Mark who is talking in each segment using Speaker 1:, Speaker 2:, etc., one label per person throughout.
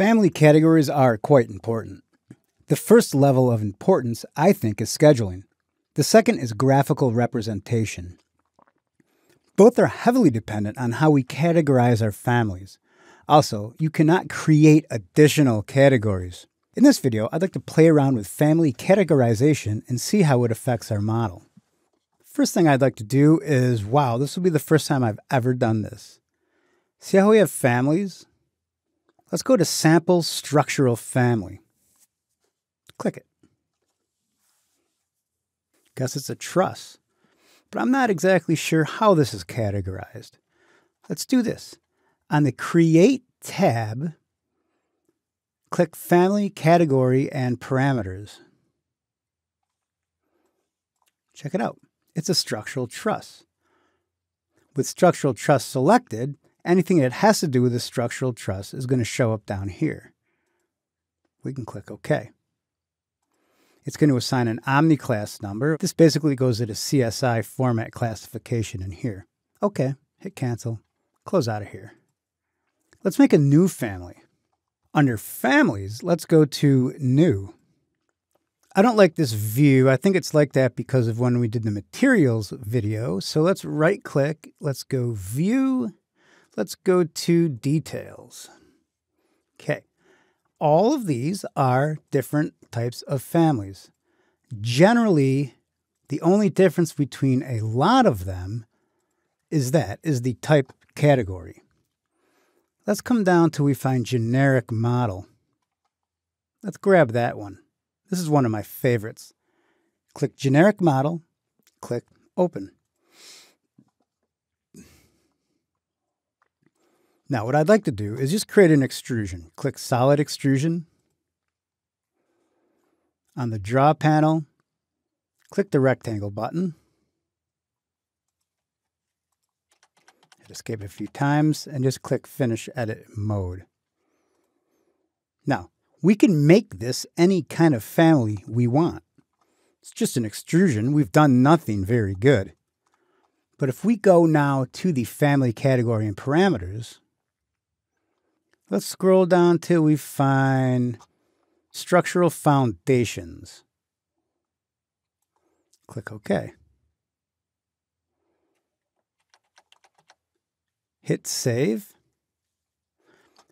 Speaker 1: Family categories are quite important. The first level of importance, I think, is scheduling. The second is graphical representation. Both are heavily dependent on how we categorize our families. Also, you cannot create additional categories. In this video, I'd like to play around with family categorization and see how it affects our model. First thing I'd like to do is, wow, this will be the first time I've ever done this. See how we have families? Let's go to Sample Structural Family. Click it. Guess it's a truss, but I'm not exactly sure how this is categorized. Let's do this. On the Create tab, click Family, Category, and Parameters. Check it out. It's a structural truss. With structural truss selected, anything that has to do with the structural truss is going to show up down here. We can click OK. It's going to assign an Omni class number. This basically goes to the CSI format classification in here. OK, hit cancel, close out of here. Let's make a new family. Under families, let's go to new. I don't like this view. I think it's like that because of when we did the materials video. So let's right click, let's go view, Let's go to details. Okay. All of these are different types of families. Generally, the only difference between a lot of them is that is the type category. Let's come down till we find generic model. Let's grab that one. This is one of my favorites. Click generic model, click open. Now, what I'd like to do is just create an extrusion. Click Solid Extrusion. On the Draw panel, click the Rectangle button. Hit Escape a few times and just click Finish Edit Mode. Now, we can make this any kind of family we want. It's just an extrusion. We've done nothing very good. But if we go now to the family category and parameters, Let's scroll down till we find structural foundations. Click OK. Hit save.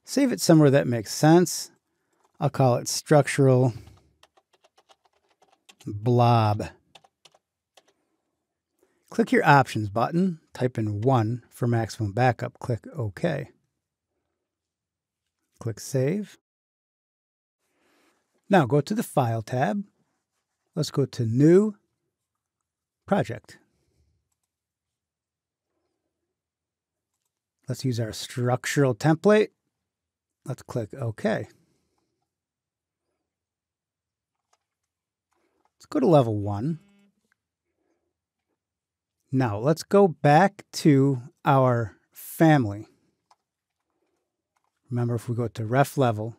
Speaker 1: Save it somewhere that makes sense. I'll call it structural blob. Click your options button, type in 1 for maximum backup, click OK. Click Save. Now go to the File tab. Let's go to New Project. Let's use our structural template. Let's click OK. Let's go to level 1. Now let's go back to our family. Remember, if we go to ref level,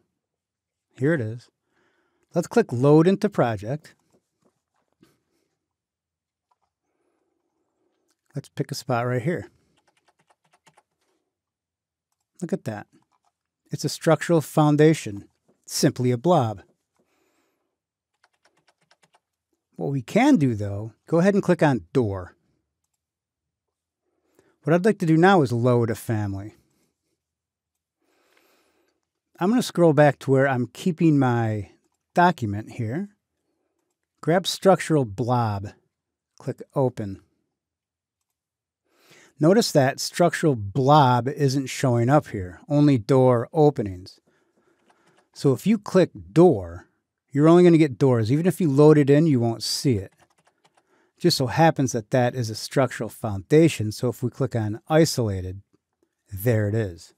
Speaker 1: here it is. Let's click load into project. Let's pick a spot right here. Look at that. It's a structural foundation, simply a blob. What we can do though, go ahead and click on door. What I'd like to do now is load a family. I'm going to scroll back to where I'm keeping my document here. Grab structural blob, click open. Notice that structural blob isn't showing up here, only door openings. So if you click door, you're only going to get doors. Even if you load it in, you won't see it. Just so happens that that is a structural foundation. So if we click on isolated, there it is.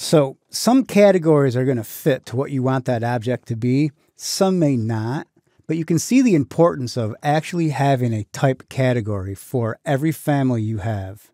Speaker 1: So some categories are going to fit to what you want that object to be. Some may not, but you can see the importance of actually having a type category for every family you have.